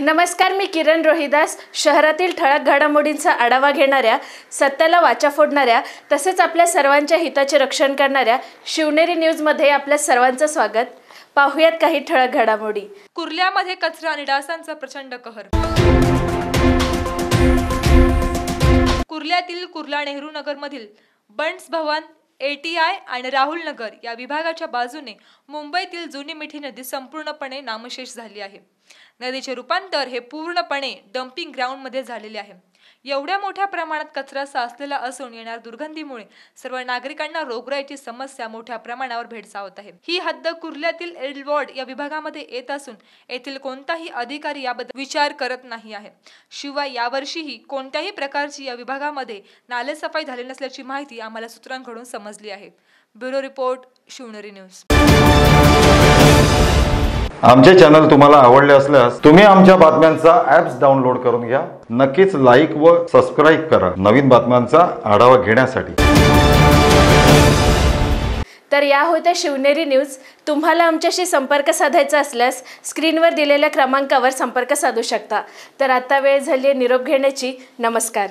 नमस्कार मी किरण रोहिदास. शहरातील ठळक घडामोडींचा आढावा घेणाऱ्या सत्याला वाचा फोडणाऱ्या तसेच आपल्या सर्वांच्या हिताचे रक्षण करणाऱ्या शिवनेरी न्यूजमध्ये आपल्या सर्वांचं स्वागत. पाहुयात काही ठळक घडामोडी. कुर्ल्यामध्ये कचरा आणि डासांचा प्रचंड कहर. कुर्ल्यातील कुर्ला नेहरू नगरमधील बंड्स भवन एटीआय आणि राहुल नगर या विभागाच्या बाजूने मुंबईतील जुनी मिठी नदी संपूर्णपणे नामशेष झाली आहे. नदीचे रूपांतर हे पूर्णपणे डम्पिंग ग्राउंडमध्ये झालेले आहे. एवढ्या मोठ्या प्रमाणात कचरा साचलेला असून येणाऱ्या दुर्गंधीमुळे सर्व नागरिकांना रोगराईची समस्या मोठ्या प्रमाणावर भेडसावत आहे. ही हद्द कुर्ल्यातील एल्डवॉर्ड या विभागामध्ये येत असून येथील कोणताही अधिकारी याबद्दल विचार करत नाही आहे. शिवाय यावर्षीही कोणत्याही प्रकारची या विभागामध्ये नालेसफाई झाली नसल्याची माहिती आम्हाला सूत्रांकडून समजली आहे. Bureau report Shivneri news. आमचे चॅनल तुम्हाला आवडले असल्यास तुम्ही आमच्या बातम्यांचा ऍप्स डाउनलोड करून घ्या. नक्कीच लाईक व सबस्क्राईब करा नवीन बातम्यांचा आढावा घेण्यासाठी. तर या होत्या शिवनेरी न्यूज तुम्हाला आमच्याशी संपर्क साधायचा असल्यास स्क्रीनवर दिलेल्या क्रमांकावर संपर्क साधू शकता. तर आता वेळ झाली आहे निरोप घेण्याची. नमस्कार.